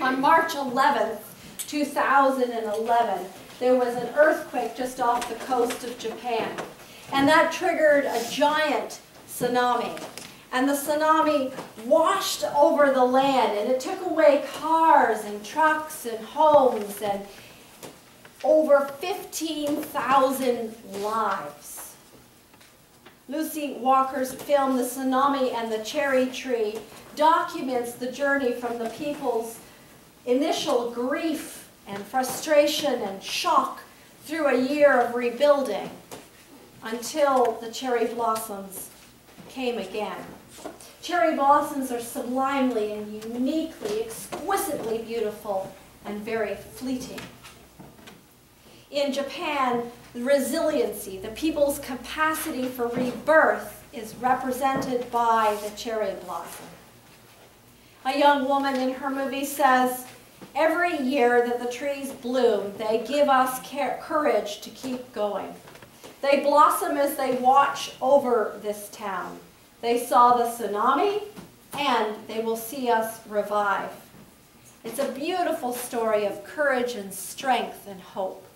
On March 11th, 2011, there was an earthquake just off the coast of Japan. And that triggered a giant tsunami. And the tsunami washed over the land and it took away cars and trucks and homes and over 15,000 lives. Lucy Walker's film, The Tsunami and the Cherry Tree, documents the journey from the people's initial grief and frustration and shock through a year of rebuilding until the cherry blossoms came again. Cherry blossoms are sublimely and uniquely, exquisitely beautiful and very fleeting. In Japan, resiliency, the people's capacity for rebirth is represented by the cherry blossom. A young woman in her movie says, every year that the trees bloom, they give us courage to keep going. They blossom as they watch over this town. They saw the tsunami, and they will see us revive. It's a beautiful story of courage and strength and hope.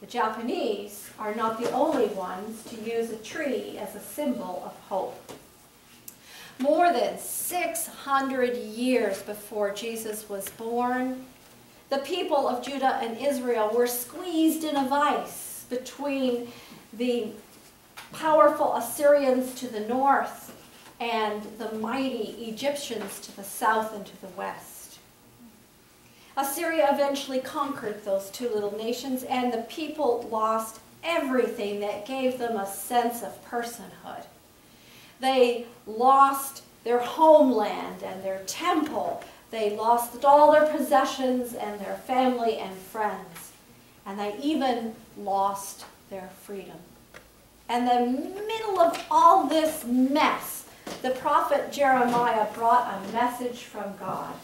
The Japanese are not the only ones to use a tree as a symbol of hope. More than 600 years before Jesus was born, the people of Judah and Israel were squeezed in a vice between the powerful Assyrians to the north and the mighty Egyptians to the south and to the west. Assyria eventually conquered those two little nations and the people lost everything that gave them a sense of personhood. They lost their homeland and their temple. They lost all their possessions and their family and friends. And they even lost their freedom. And in the middle of all this mess, the prophet Jeremiah brought a message from God.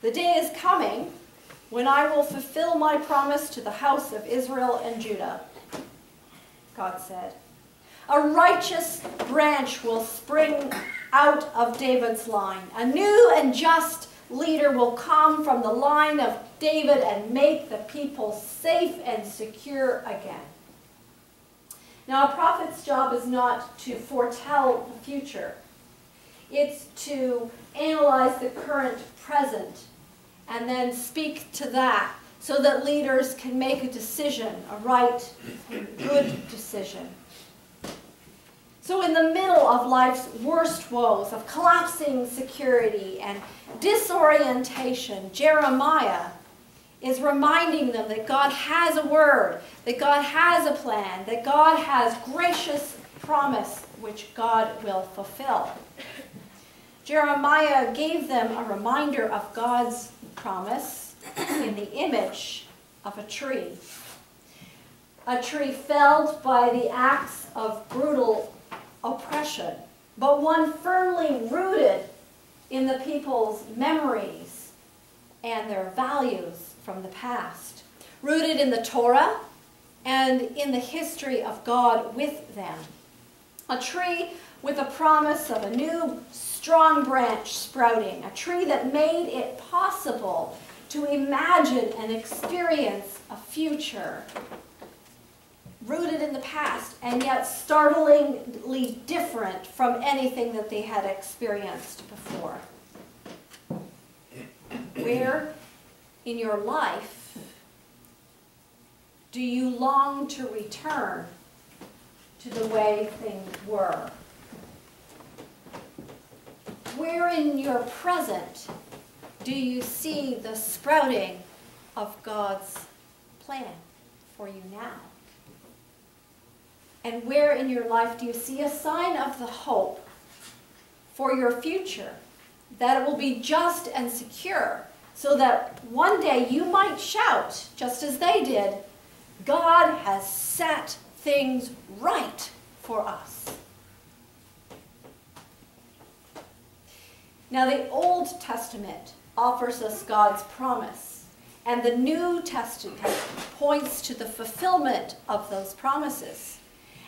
The day is coming when I will fulfill my promise to the house of Israel and Judah, God said. A righteous branch will spring out of David's line. A new and just leader will come from the line of David and make the people safe and secure again. Now, a prophet's job is not to foretell the future. It's to analyze the current present and then speak to that so that leaders can make a decision, a right good decision. So in the middle of life's worst woes, of collapsing security and disorientation, Jeremiah is reminding them that God has a word, that God has a plan, that God has gracious promise which God will fulfill. Jeremiah gave them a reminder of God's promise in the image of a tree. A tree felled by the axe of brutal oppression, but one firmly rooted in the people's memories and their values from the past, rooted in the Torah and in the history of God with them. A tree with a promise of a new strong branch sprouting, a tree that made it possible to imagine and experience a future rooted in the past and yet startlingly different from anything that they had experienced before. Where in your life do you long to return to the way things were? Where in your present do you see the sprouting of God's plan for you now? And where in your life do you see a sign of the hope for your future? That it will be just and secure so that one day you might shout, just as they did, God has set things right for us. Now, the Old Testament offers us God's promise, and the New Testament points to the fulfillment of those promises.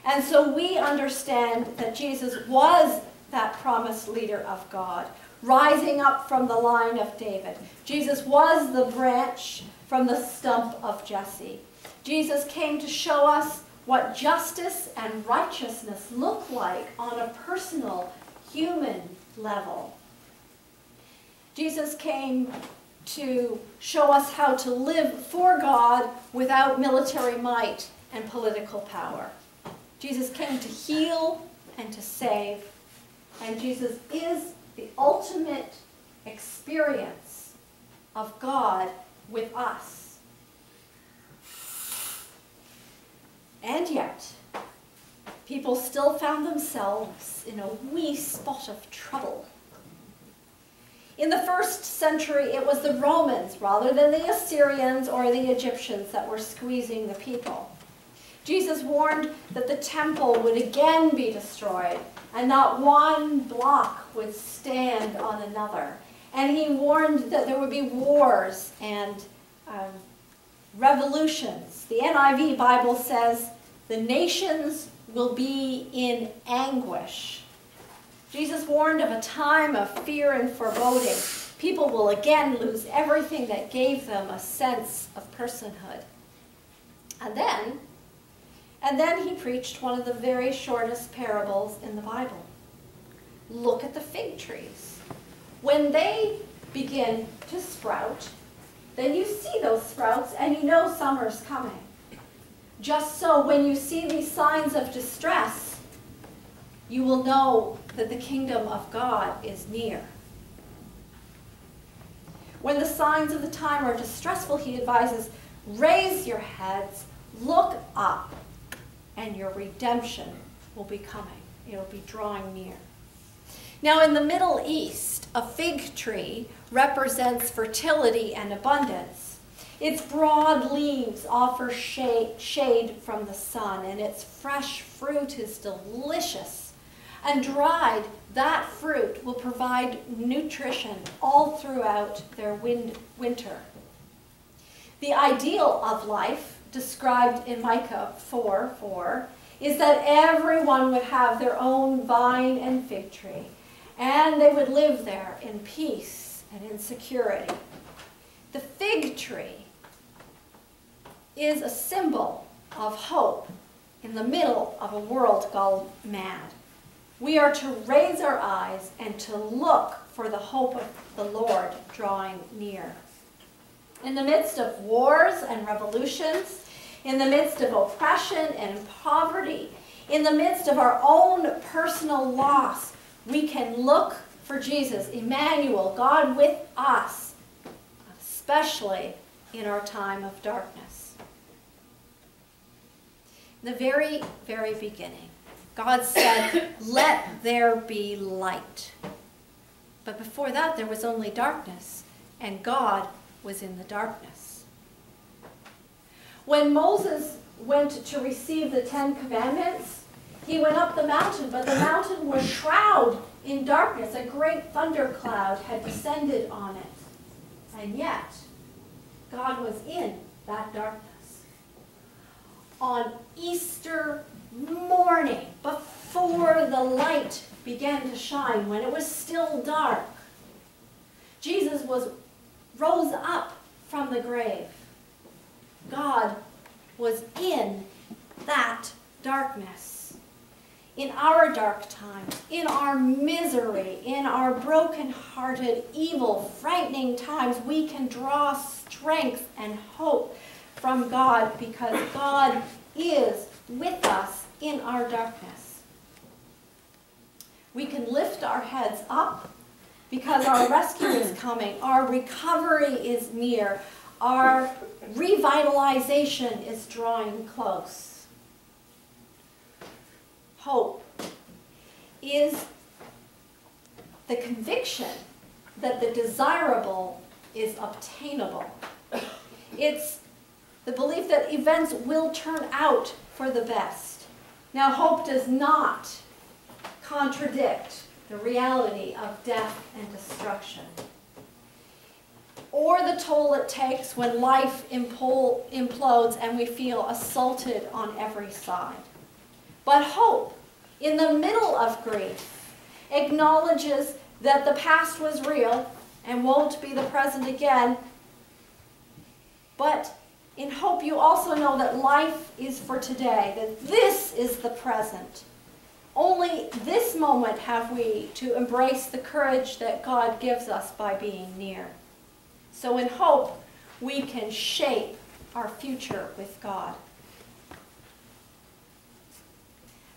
And so we understand that Jesus was that promised leader of God rising up from the line of David. Jesus was the branch from the stump of Jesse. Jesus came to show us what justice and righteousness look like on a personal, human level. Jesus came to show us how to live for God without military might and political power. Jesus came to heal and to save, and Jesus is the ultimate experience of God with us. And yet, people still found themselves in a wee spot of trouble. In the first century, it was the Romans rather than the Assyrians or the Egyptians that were squeezing the people. Jesus warned that the temple would again be destroyed and not one block would stand on another. And he warned that there would be wars and um, revolutions. The NIV Bible says the nations will be in anguish. Jesus warned of a time of fear and foreboding. People will again lose everything that gave them a sense of personhood. And then and then he preached one of the very shortest parables in the Bible. Look at the fig trees. When they begin to sprout, then you see those sprouts and you know summer's coming. Just so when you see these signs of distress, you will know that the kingdom of God is near. When the signs of the time are distressful, he advises, raise your heads, look up, and your redemption will be coming. It'll be drawing near. Now, in the Middle East, a fig tree represents fertility and abundance. Its broad leaves offer shade, from the sun, and its fresh fruit is delicious. And dried, that fruit will provide nutrition all throughout their winter. The ideal of life described in Micah 4 4 is that everyone would have their own vine and fig tree, and they would live there in peace and in security. The fig tree is a symbol of hope in the middle of a world gone mad. We are to raise our eyes and to look for the hope of the Lord drawing near. In the midst of wars and revolutions, in the midst of oppression and poverty, in the midst of our own personal loss, we can look for Jesus, Emmanuel, God with us, especially in our time of darkness. In the very, very beginning, God said, Let there be light. But before that, there was only darkness, and God was in the darkness. When Moses went to receive the Ten Commandments, he went up the mountain, but the mountain was shrouded in darkness. A great thundercloud had descended on it. And yet, God was in that darkness. On Easter morning, before the light began to shine, when it was still dark, Jesus was rose up from the grave. God was in that darkness. In our dark times, in our misery, in our broken-hearted, evil, frightening times, we can draw strength and hope from God because God is with us in our darkness. We can lift our heads up because our rescue is coming. Our recovery is near. Our revitalization is drawing close. Hope is the conviction that the desirable is obtainable. It's the belief that events will turn out for the best. Now, hope does not contradict the reality of death and destruction or the toll it takes when life implodes and we feel assaulted on every side. But hope, in the middle of grief, acknowledges that the past was real and won't be the present again. But in hope, you also know that life is for today, that this is the present. Only this moment have we to embrace the courage that God gives us by being near. So, in hope, we can shape our future with God.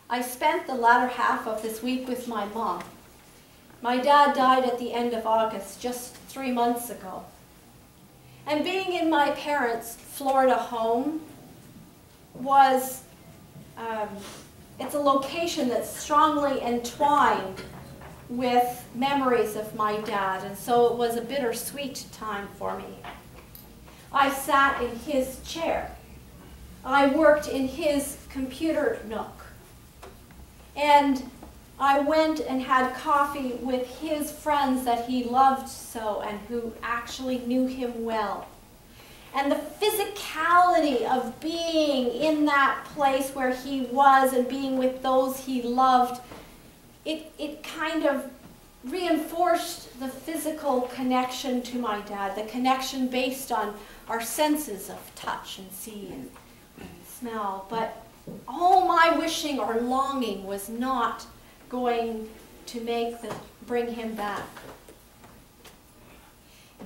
I spent the latter half of this week with my mom. My dad died at the end of August, just three months ago. And being in my parents' Florida home was, um, it's a location that's strongly entwined with memories of my dad, and so it was a bittersweet time for me. I sat in his chair. I worked in his computer nook. And I went and had coffee with his friends that he loved so and who actually knew him well. And the physicality of being in that place where he was and being with those he loved, it, it kind of reinforced the physical connection to my dad, the connection based on our senses of touch and see and, smell. But all my wishing or longing was not going to make the, bring him back.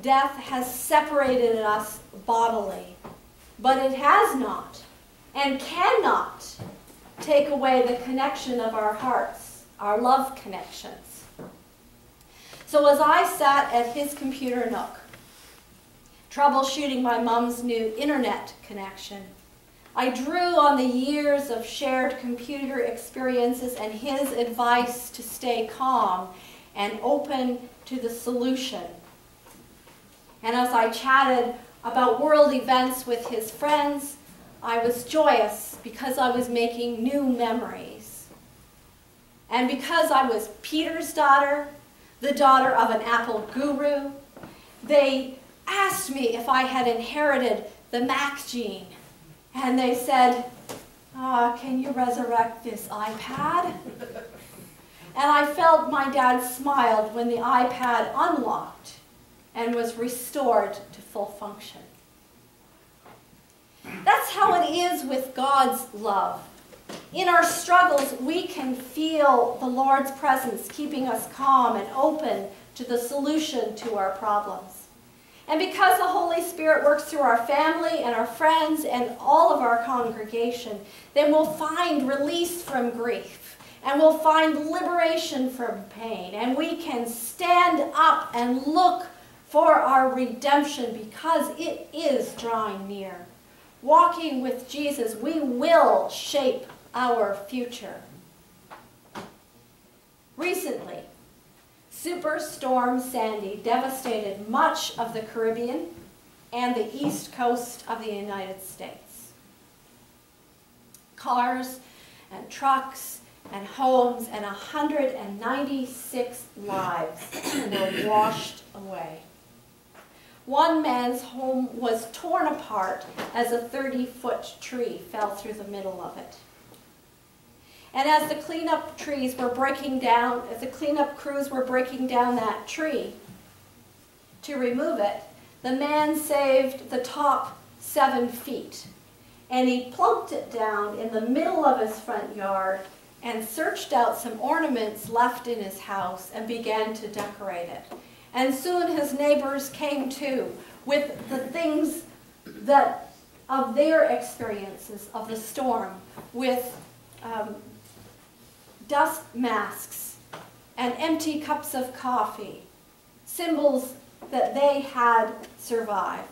Death has separated us bodily, but it has not and cannot take away the connection of our hearts, our love connections. So as I sat at his computer nook, troubleshooting my mom's new internet connection, I drew on the years of shared computer experiences and his advice to stay calm and open to the solution. And as I chatted about world events with his friends, I was joyous because I was making new memories. And because I was Peter's daughter, the daughter of an Apple guru, they asked me if I had inherited the Mac gene and they said, oh, can you resurrect this iPad? And I felt my dad smiled when the iPad unlocked and was restored to full function. That's how it is with God's love. In our struggles, we can feel the Lord's presence keeping us calm and open to the solution to our problems. And because the Holy Spirit works through our family and our friends and all of our congregation, then we'll find release from grief and we'll find liberation from pain and we can stand up and look for our redemption because it is drawing near. Walking with Jesus, we will shape our future. Recently, Superstorm Sandy devastated much of the Caribbean and the east coast of the United States. Cars and trucks and homes and 196 lives were washed away. One man's home was torn apart as a 30-foot tree fell through the middle of it. And as the cleanup trees were breaking down, as the cleanup crews were breaking down that tree to remove it, the man saved the top seven feet. And he plunked it down in the middle of his front yard and searched out some ornaments left in his house and began to decorate it. And soon his neighbors came too with the things that of their experiences of the storm with um, dust masks, and empty cups of coffee, symbols that they had survived.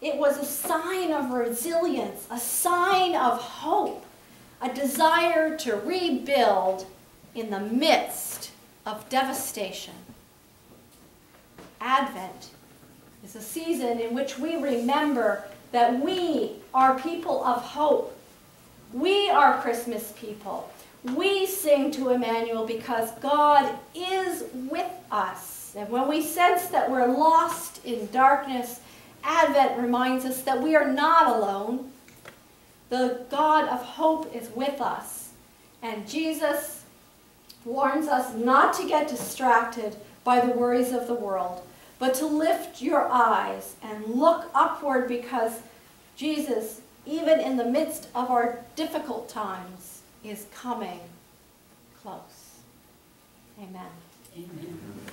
It was a sign of resilience, a sign of hope, a desire to rebuild in the midst of devastation. Advent is a season in which we remember that we are people of hope. We are Christmas people. We sing to Emmanuel because God is with us. And when we sense that we're lost in darkness, Advent reminds us that we are not alone. The God of hope is with us. And Jesus warns us not to get distracted by the worries of the world, but to lift your eyes and look upward because Jesus, even in the midst of our difficult times, is coming close. Amen. Amen.